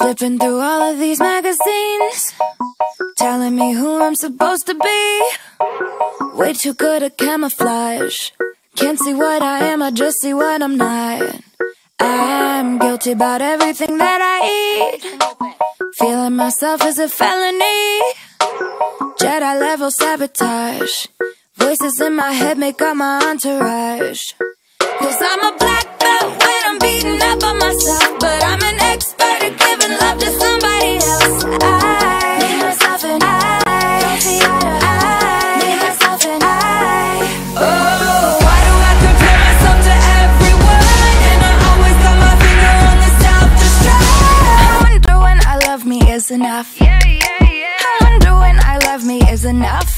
Flipping through all of these magazines Telling me who I'm supposed to be. Way too good at camouflage. Can't see what I am, I just see what I'm not. I'm guilty about everything that I eat. Feeling myself is a felony. Jedi level sabotage. Voices in my head make up my entourage. Cause I'm a black enough Yeah, yeah, yeah. I wonder when I love me is enough